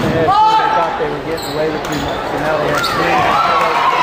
ahead. They thought they were getting away with too much, so now.